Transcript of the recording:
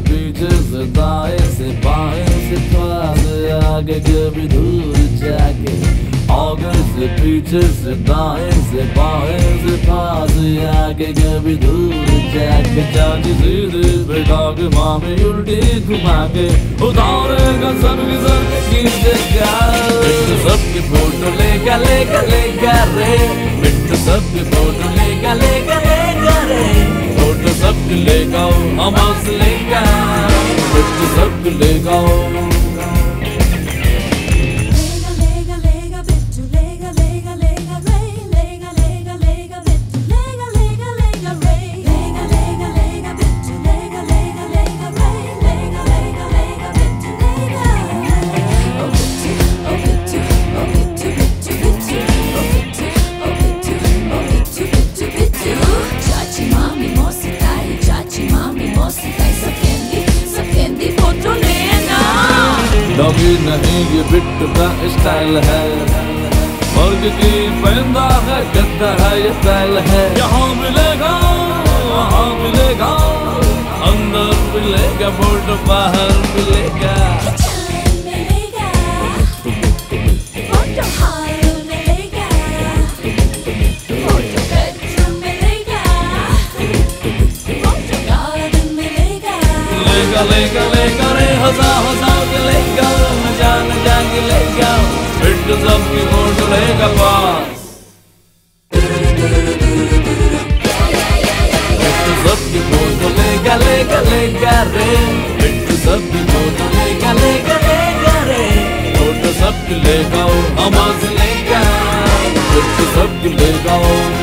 से दाएँ से बाएँ से पास आगे कभी दूर जाके आगे से पीछे से दाएँ से बाएँ से पास आगे कभी दूर जाके चाची सीधे बैठा के मामी उल्टी घुमा के उतारेगा सब की सब की जगह बिट्टू सबकी फ़ोटो लेगा लेगा लेगा रे बिट्टू सबकी फ़ोटो लेगा लेगा लेगा रे फ़ोटो सबकी लेगा हम हंस डॉगी नहीं, ये बिट का स्टाइल है। मुर्ग की पैदा है, गद्दा है, ये स्टाइल है। यहाँ मिलेगा, वहाँ मिलेगा, अंदर मिलेगा फ़ोटो बाहर मिलेगा। लेगा लेगा लेगा रे हंसा हंसा फ़ोटो लेगा पास बिट्टू सबकी फ़ोटो लेगा लेगा लेगा रे। बिट्टू सबकी फ़ोटो लेगा लेगा लेगा रे। फ़ोटो सबकी लेगा हम हंस लेगा बिट्टू सबकी लेगा बिट्टू